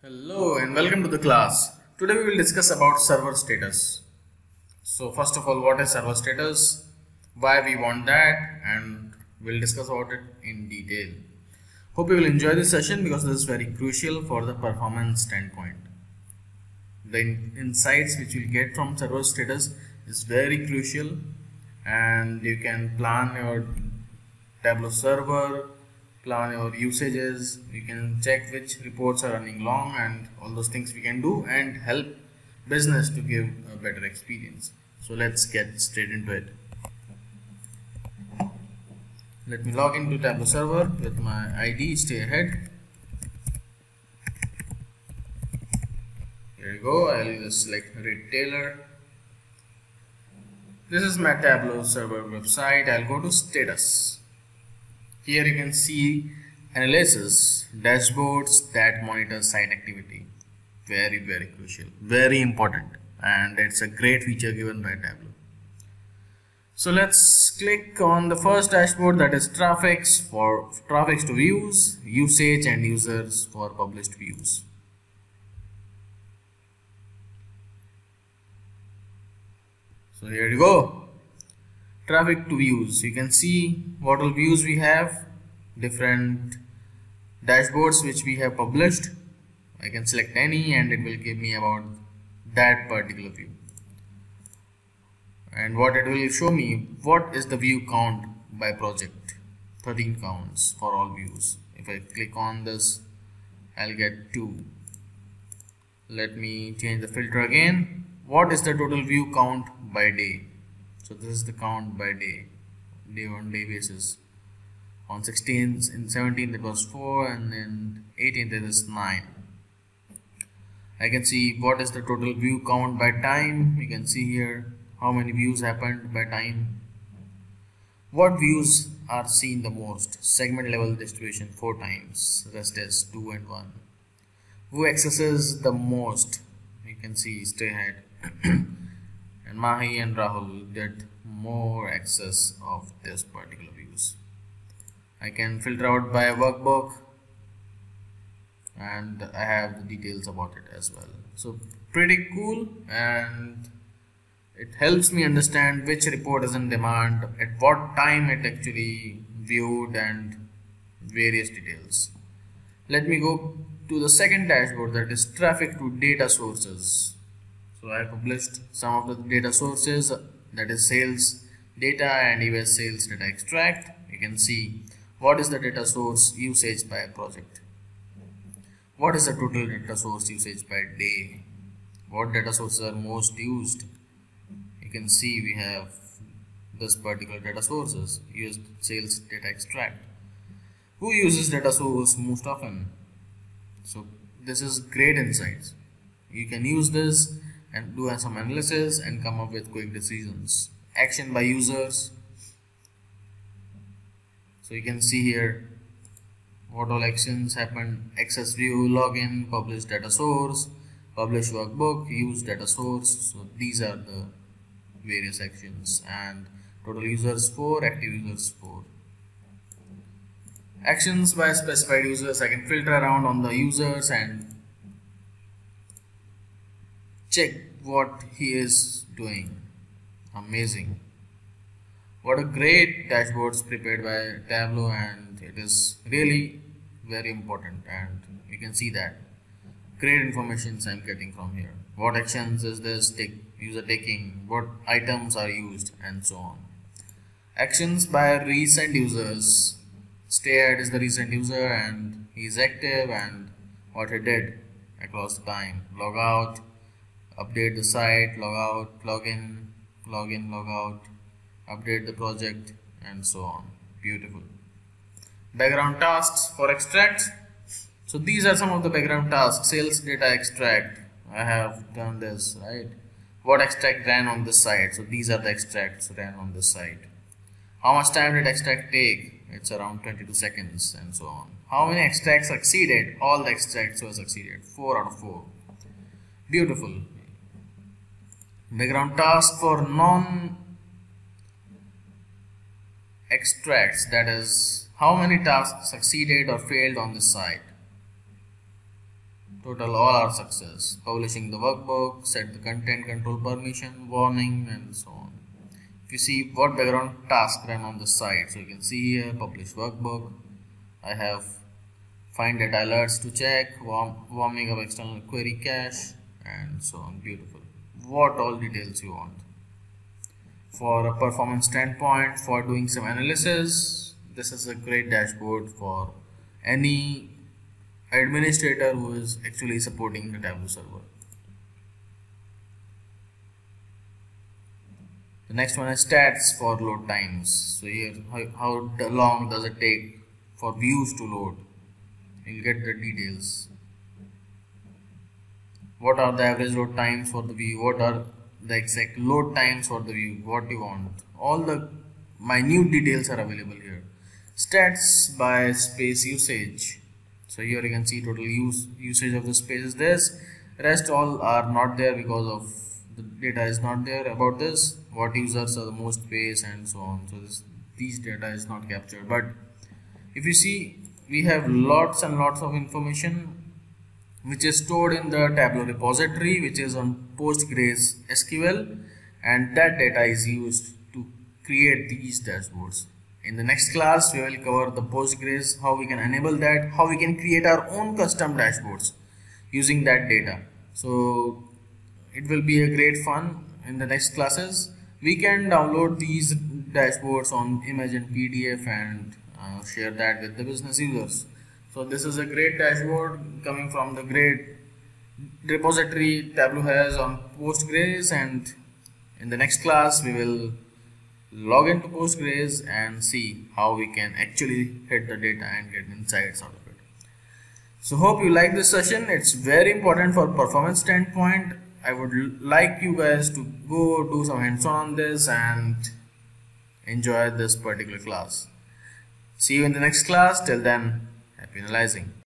Hello and welcome to the class. Today we will discuss about server status. So first of all what is server status, why we want that and we'll discuss about it in detail. Hope you will enjoy this session because this is very crucial for the performance standpoint. The in insights which you will get from server status is very crucial and you can plan your Tableau server your usages. You can check which reports are running long and all those things we can do and help business to give a better experience. So let's get straight into it. Let me log into Tableau server with my ID stay ahead. Here you go. I'll just select retailer this is my Tableau server website. I'll go to status here you can see analysis dashboards that monitor site activity. Very, very crucial, very important, and it's a great feature given by Tableau. So let's click on the first dashboard that is traffics for traffics to views, usage and users for published views. So here you go traffic to views. You can see what all views we have different dashboards which we have published. I can select any and it will give me about that particular view. And what it will show me what is the view count by project? 13 counts for all views. If I click on this I'll get 2 let me change the filter again. What is the total view count by day so this is the count by day. Day on day basis. On 16th in 17th it was 4 and then 18th it is 9 I can see what is the total view count by time. You can see here how many views happened by time. What views are seen the most? Segment level distribution 4 times. Rest is 2 and 1 who accesses the most. You can see stay ahead and Mahi and Rahul get more access of this particular views. I can filter out by workbook and I have the details about it as well. So pretty cool and it helps me understand which report is in demand, at what time it actually viewed and various details. Let me go to the second dashboard that is traffic to data sources so I published some of the data sources that is sales data and US sales data extract. You can see what is the data source usage by project. What is the total data source usage by day? What data sources are most used? You can see we have this particular data sources used sales data extract. Who uses data source most often? So this is great insights. You can use this and do some analysis and come up with quick decisions. Action by users. So you can see here what all actions happen. Access view login publish data source publish workbook use data source. So these are the various actions and total users 4 active users 4 actions by specified users. I can filter around on the users and check what he is doing. Amazing. What a great dashboards prepared by Tableau and it is really very important and you can see that. Great informations I'm getting from here. What actions is this take user taking? What items are used? And so on. Actions by recent users. Stayed is the recent user and he is active and what he did across the time. Log out update the site, log out, log in, log in, log out, update the project and so on. Beautiful. Background tasks for extracts. So these are some of the background tasks. Sales data extract. I have done this, right? What extract ran on this site? So these are the extracts ran on this site. How much time did extract take? It's around 22 seconds and so on. How many extracts succeeded? All the extracts were succeeded. 4 out of 4. Beautiful background task for non extracts that is how many tasks succeeded or failed on this site? Total all our success. Publishing the workbook set the content control permission warning and so on. If you see what background task ran on the site so you can see here publish workbook. I have find data alerts to check warm, warming of external query cache and so on. Beautiful what all details you want. For a performance standpoint for doing some analysis this is a great dashboard for any administrator who is actually supporting the Tableau server. The next one is stats for load times. So here how, how long does it take for views to load? You'll get the details what are the average load times for the view? What are the exact load times for the view? What you want? All the minute details are available here. Stats by space usage. So here you can see total use usage of the space is this. Rest all are not there because of the data is not there about this. What users are the most space and so on. So this these data is not captured. But if you see we have lots and lots of information which is stored in the Tableau repository which is on Postgres SQL and that data is used to create these dashboards. In the next class we will cover the Postgres, how we can enable that, how we can create our own custom dashboards using that data. So it will be a great fun in the next classes. We can download these dashboards on image and PDF and uh, share that with the business users. So this is a great dashboard coming from the great repository Tableau has on Postgres and in the next class we will log into Postgres and see how we can actually hit the data and get insights out of it. So hope you like this session. It's very important for performance standpoint. I would like you guys to go do some hands-on on this and enjoy this particular class. See you in the next class. Till then, happy analyzing.